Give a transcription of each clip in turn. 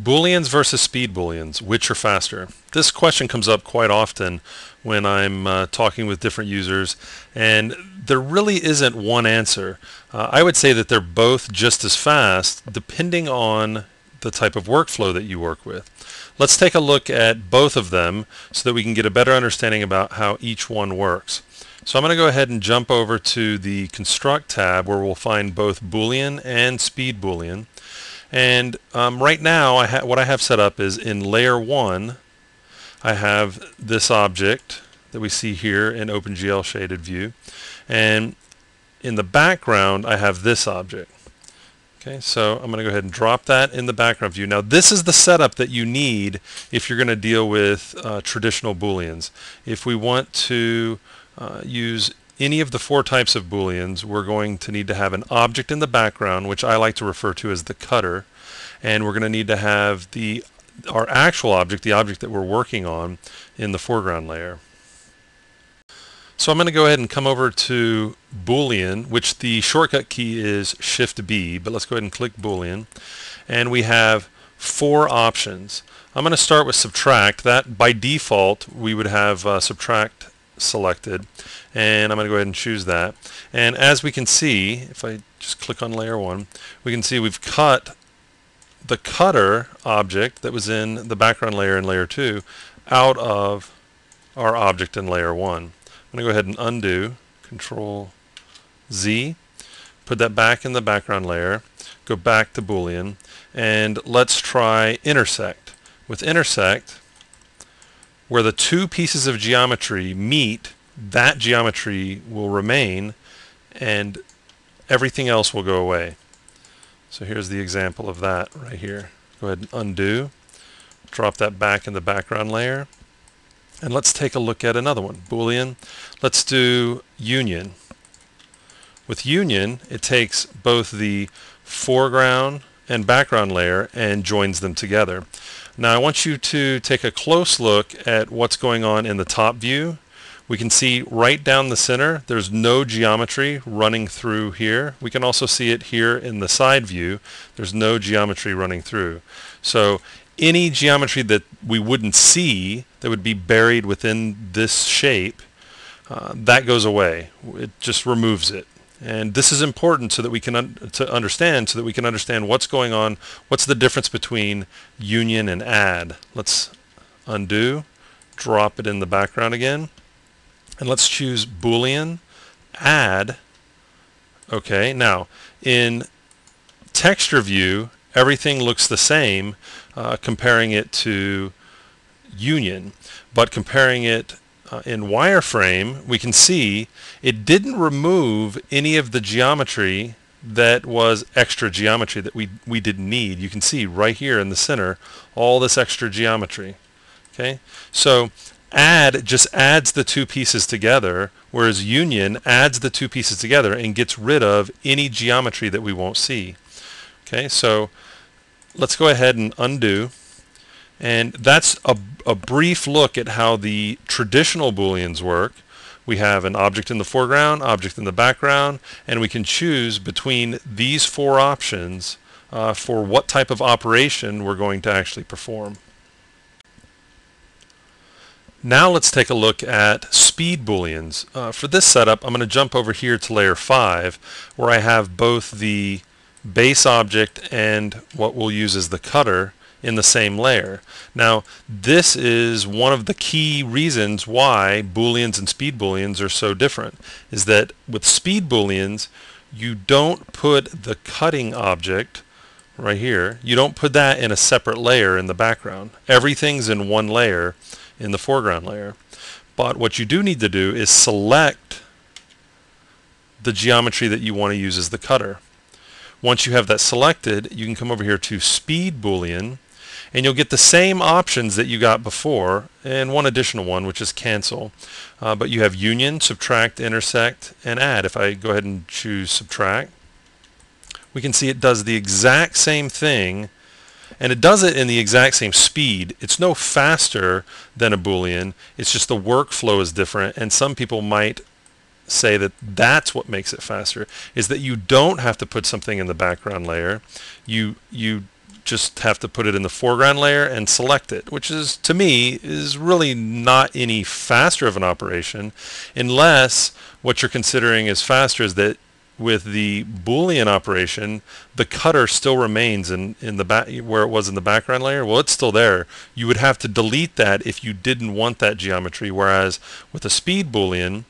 Booleans versus speed booleans, which are faster? This question comes up quite often when I'm uh, talking with different users, and there really isn't one answer. Uh, I would say that they're both just as fast depending on the type of workflow that you work with. Let's take a look at both of them so that we can get a better understanding about how each one works. So I'm going to go ahead and jump over to the Construct tab where we'll find both Boolean and Speed Boolean. And um, right now, I what I have set up is in layer 1, I have this object that we see here in OpenGL shaded view. And in the background, I have this object. Okay, so I'm going to go ahead and drop that in the background view. Now this is the setup that you need if you're going to deal with uh, traditional booleans. If we want to uh, use any of the four types of booleans, we're going to need to have an object in the background, which I like to refer to as the cutter, and we're going to need to have the our actual object, the object that we're working on, in the foreground layer. So I'm going to go ahead and come over to Boolean, which the shortcut key is Shift B, but let's go ahead and click Boolean. And we have four options. I'm going to start with subtract. That by default we would have uh, subtract selected and I'm going to go ahead and choose that and as we can see if I just click on layer 1 we can see we've cut the cutter object that was in the background layer in layer 2 out of our object in layer 1. I'm going to go ahead and undo control Z put that back in the background layer go back to Boolean and let's try intersect with intersect where the two pieces of geometry meet, that geometry will remain and everything else will go away. So here's the example of that right here. Go ahead and undo, drop that back in the background layer, and let's take a look at another one, Boolean. Let's do union. With union, it takes both the foreground and background layer and joins them together. Now I want you to take a close look at what's going on in the top view. We can see right down the center there's no geometry running through here. We can also see it here in the side view. There's no geometry running through. So any geometry that we wouldn't see that would be buried within this shape uh, that goes away. It just removes it. And this is important so that we can un to understand, so that we can understand what's going on, what's the difference between union and add. Let's undo, drop it in the background again, and let's choose Boolean, add. Okay, now in texture view, everything looks the same, uh, comparing it to union, but comparing it uh, in wireframe, we can see it didn't remove any of the geometry that was extra geometry that we, we didn't need. You can see right here in the center all this extra geometry. Okay, so add just adds the two pieces together, whereas union adds the two pieces together and gets rid of any geometry that we won't see. Okay, so let's go ahead and undo. And that's a, a brief look at how the traditional Booleans work. We have an object in the foreground, object in the background, and we can choose between these four options uh, for what type of operation we're going to actually perform. Now let's take a look at speed booleans. Uh, for this setup, I'm going to jump over here to layer 5, where I have both the base object and what we'll use as the cutter in the same layer. Now, this is one of the key reasons why Booleans and speed Booleans are so different, is that with speed Booleans, you don't put the cutting object right here, you don't put that in a separate layer in the background. Everything's in one layer in the foreground layer. But what you do need to do is select the geometry that you want to use as the cutter. Once you have that selected, you can come over here to Speed Boolean, and you'll get the same options that you got before and one additional one which is cancel. Uh, but you have union subtract intersect and add. If I go ahead and choose subtract we can see it does the exact same thing and it does it in the exact same speed. It's no faster than a boolean. It's just the workflow is different and some people might say that that's what makes it faster is that you don't have to put something in the background layer. You you just have to put it in the foreground layer and select it, which is, to me, is really not any faster of an operation unless what you're considering as faster is that with the Boolean operation, the cutter still remains in, in the back where it was in the background layer. Well, it's still there. You would have to delete that if you didn't want that geometry. Whereas with a speed Boolean,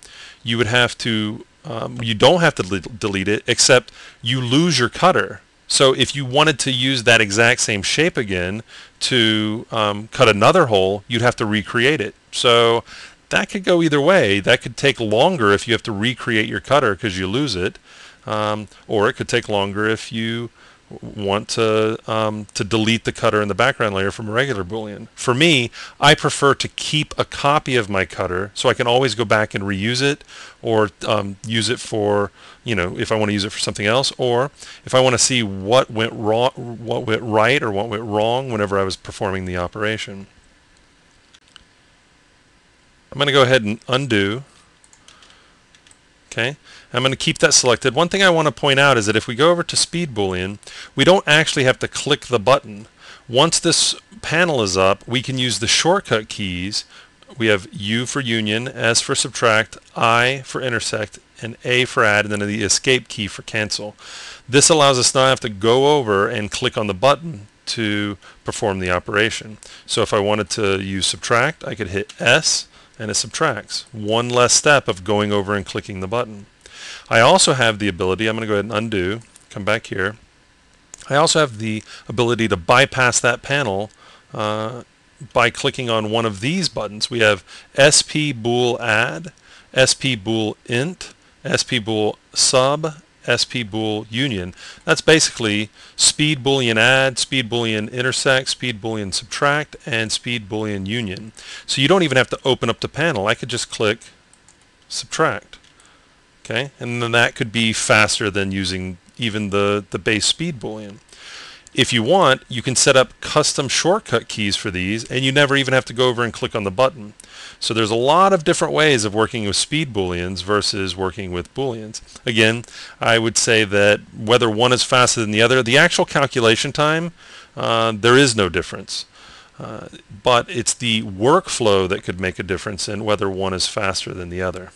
you would have to um, you don't have to delete it except you lose your cutter. So if you wanted to use that exact same shape again to um, cut another hole, you'd have to recreate it. So that could go either way. That could take longer if you have to recreate your cutter because you lose it, um, or it could take longer if you want to um, to delete the cutter in the background layer from a regular boolean. For me, I prefer to keep a copy of my cutter so I can always go back and reuse it or um, use it for you know if I want to use it for something else or if I want to see what went wrong what went right or what went wrong whenever I was performing the operation. I'm going to go ahead and undo. Okay, I'm going to keep that selected. One thing I want to point out is that if we go over to Speed Boolean, we don't actually have to click the button. Once this panel is up, we can use the shortcut keys. We have U for union, S for subtract, I for intersect, and A for add, and then the escape key for cancel. This allows us not to have to go over and click on the button to perform the operation. So if I wanted to use subtract, I could hit S, and it subtracts. One less step of going over and clicking the button. I also have the ability, I'm going to go ahead and undo, come back here. I also have the ability to bypass that panel uh, by clicking on one of these buttons. We have SP bool add, SP bool int, SP bool sub, SP bool union. That's basically speed boolean add, speed boolean intersect, speed boolean subtract, and speed boolean union. So you don't even have to open up the panel. I could just click subtract. Okay, and then that could be faster than using even the, the base speed boolean. If you want, you can set up custom shortcut keys for these and you never even have to go over and click on the button. So there's a lot of different ways of working with speed booleans versus working with booleans. Again, I would say that whether one is faster than the other, the actual calculation time, uh, there is no difference. Uh, but it's the workflow that could make a difference in whether one is faster than the other.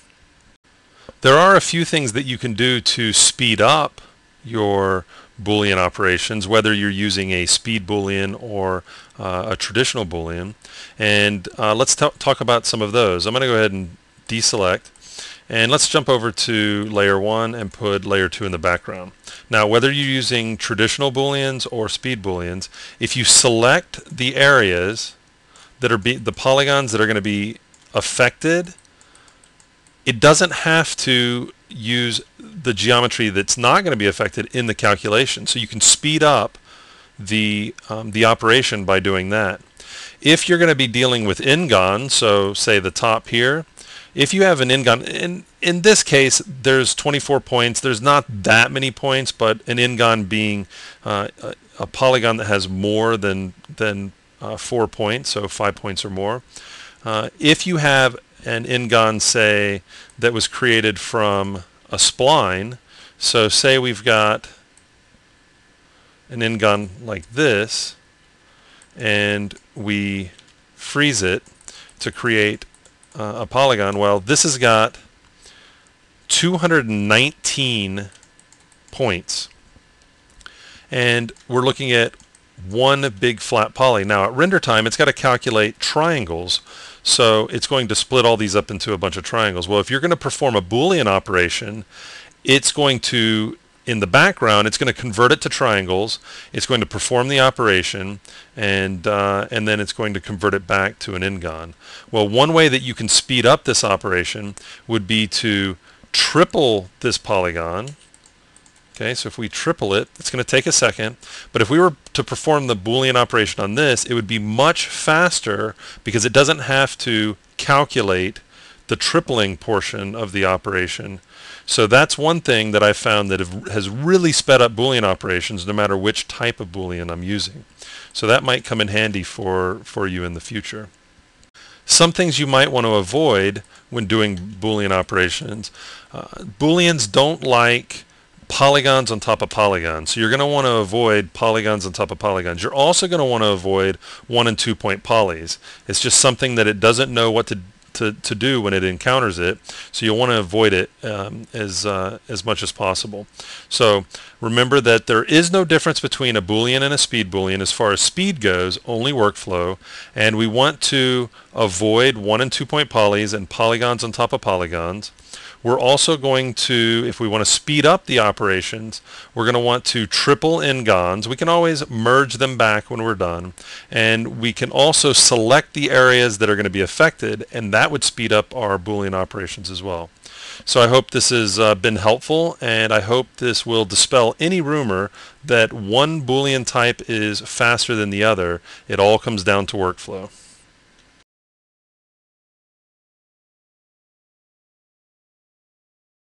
There are a few things that you can do to speed up your Boolean operations, whether you're using a speed Boolean or uh, a traditional Boolean. And uh, let's talk about some of those. I'm going to go ahead and deselect. And let's jump over to layer 1 and put layer 2 in the background. Now whether you're using traditional booleans or speed booleans, if you select the areas that are the polygons that are going to be affected, it doesn't have to use the geometry that's not going to be affected in the calculation. So you can speed up the, um, the operation by doing that. If you're going to be dealing with n-gon, so say the top here, if you have an n-gon, in, in this case there's 24 points, there's not that many points, but an n-gon being uh, a, a, polygon that has more than, than uh, four points, so five points or more. Uh, if you have an n-gon, say, that was created from a spline. So say we've got an n-gon like this, and we freeze it to create uh, a polygon. Well, this has got 219 points. And we're looking at one big flat poly. Now at render time, it's got to calculate triangles. So it's going to split all these up into a bunch of triangles. Well, if you're going to perform a Boolean operation, it's going to, in the background, it's going to convert it to triangles. It's going to perform the operation, and, uh, and then it's going to convert it back to an n-gon. Well, one way that you can speed up this operation would be to triple this polygon, Okay, so if we triple it, it's going to take a second. But if we were to perform the Boolean operation on this, it would be much faster because it doesn't have to calculate the tripling portion of the operation. So that's one thing that I found that has really sped up Boolean operations no matter which type of Boolean I'm using. So that might come in handy for, for you in the future. Some things you might want to avoid when doing Boolean operations. Uh, Booleans don't like polygons on top of polygons. So you're going to want to avoid polygons on top of polygons. You're also going to want to avoid one and two point polys. It's just something that it doesn't know what to to, to do when it encounters it. So you'll want to avoid it um, as, uh, as much as possible. So remember that there is no difference between a Boolean and a speed Boolean as far as speed goes, only workflow. And we want to avoid one and two point polys and polygons on top of polygons. We're also going to, if we want to speed up the operations, we're going to want to triple ngons. We can always merge them back when we're done. And we can also select the areas that are going to be affected, and that would speed up our Boolean operations as well. So I hope this has uh, been helpful, and I hope this will dispel any rumor that one Boolean type is faster than the other. It all comes down to workflow.